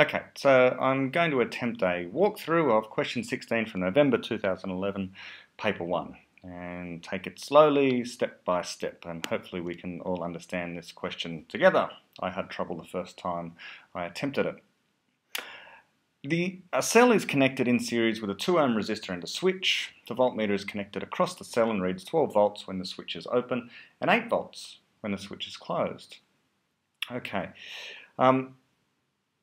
Okay, so I'm going to attempt a walkthrough of question 16 from November 2011, paper 1, and take it slowly, step by step, and hopefully we can all understand this question together. I had trouble the first time I attempted it. The a cell is connected in series with a 2 ohm resistor and a switch. The voltmeter is connected across the cell and reads 12 volts when the switch is open and 8 volts when the switch is closed. Okay. Um,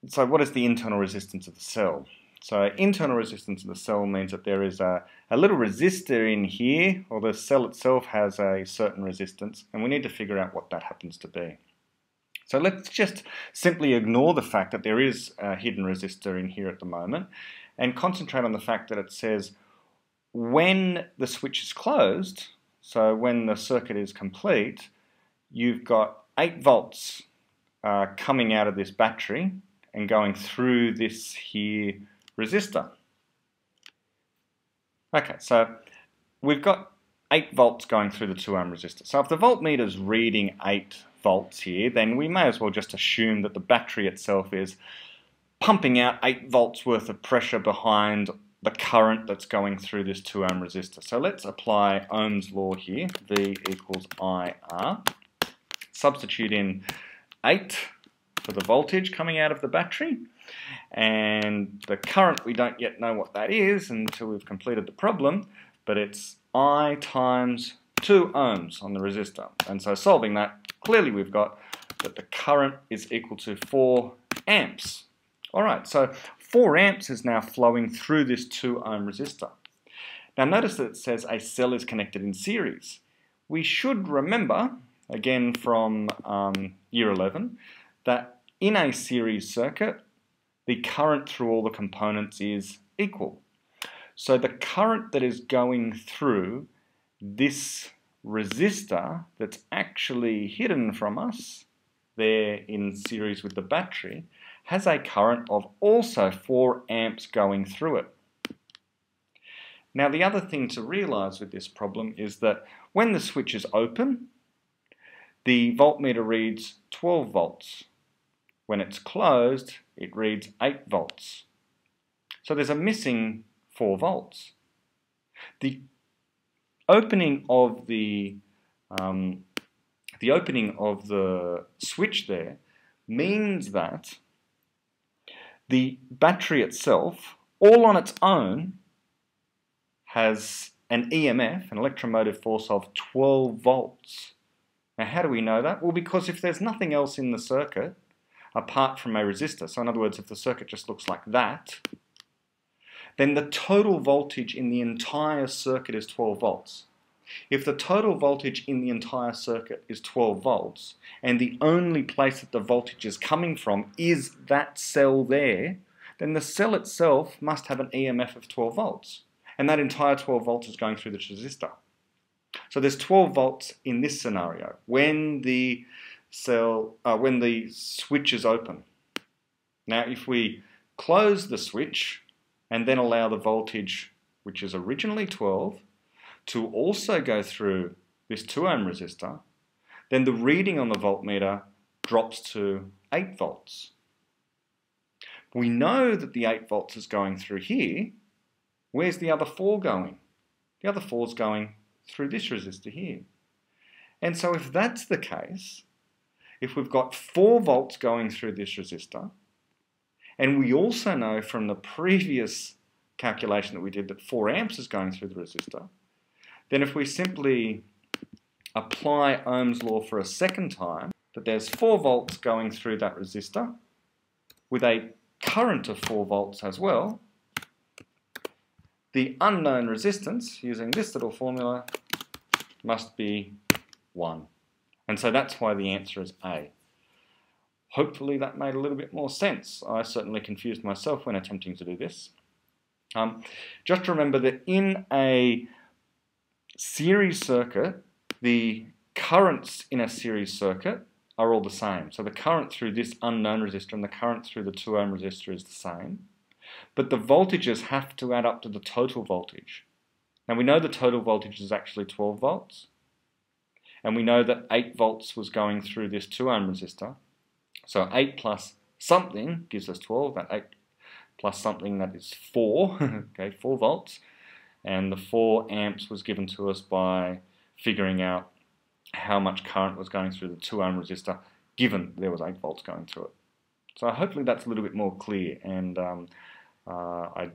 so what is the internal resistance of the cell? So internal resistance of the cell means that there is a, a little resistor in here, or the cell itself has a certain resistance, and we need to figure out what that happens to be. So let's just simply ignore the fact that there is a hidden resistor in here at the moment, and concentrate on the fact that it says when the switch is closed, so when the circuit is complete, you've got 8 volts uh, coming out of this battery, and going through this here resistor. Okay, so we've got 8 volts going through the 2 ohm resistor. So if the voltmeter is reading 8 volts here, then we may as well just assume that the battery itself is pumping out 8 volts worth of pressure behind the current that's going through this 2 ohm resistor. So let's apply Ohm's law here, V equals IR. Substitute in 8 for the voltage coming out of the battery. And the current, we don't yet know what that is until we've completed the problem, but it's I times 2 ohms on the resistor. And so solving that, clearly we've got that the current is equal to 4 amps. Alright, so 4 amps is now flowing through this 2 ohm resistor. Now notice that it says a cell is connected in series. We should remember, again from um, year 11, that in a series circuit, the current through all the components is equal. So the current that is going through this resistor that's actually hidden from us there in series with the battery has a current of also 4 amps going through it. Now the other thing to realize with this problem is that when the switch is open, the voltmeter reads 12 volts when it's closed, it reads 8 volts. So there's a missing 4 volts. The opening of the um, the opening of the switch there means that the battery itself, all on its own, has an EMF, an electromotive force of 12 volts. Now, how do we know that? Well, because if there's nothing else in the circuit, apart from a resistor. So in other words, if the circuit just looks like that, then the total voltage in the entire circuit is 12 volts. If the total voltage in the entire circuit is 12 volts, and the only place that the voltage is coming from is that cell there, then the cell itself must have an EMF of 12 volts. And that entire 12 volts is going through the resistor. So there's 12 volts in this scenario. When the cell uh, when the switch is open. Now if we close the switch and then allow the voltage, which is originally 12, to also go through this 2 ohm resistor, then the reading on the voltmeter drops to 8 volts. We know that the 8 volts is going through here. Where's the other 4 going? The other 4 is going through this resistor here. And so if that's the case, if we've got 4 volts going through this resistor, and we also know from the previous calculation that we did that 4 amps is going through the resistor, then if we simply apply Ohm's law for a second time, that there's 4 volts going through that resistor with a current of 4 volts as well, the unknown resistance using this little formula must be 1. And so that's why the answer is A. Hopefully that made a little bit more sense. I certainly confused myself when attempting to do this. Um, just remember that in a series circuit, the currents in a series circuit are all the same. So the current through this unknown resistor and the current through the 2 ohm resistor is the same. But the voltages have to add up to the total voltage. Now we know the total voltage is actually 12 volts and we know that 8 volts was going through this 2 ohm resistor. So 8 plus something gives us 12, that 8 plus something that is 4, okay, 4 volts. And the 4 amps was given to us by figuring out how much current was going through the 2 ohm resistor given there was 8 volts going through it. So hopefully that's a little bit more clear and um, uh, I,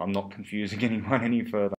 I'm not confusing anyone any further.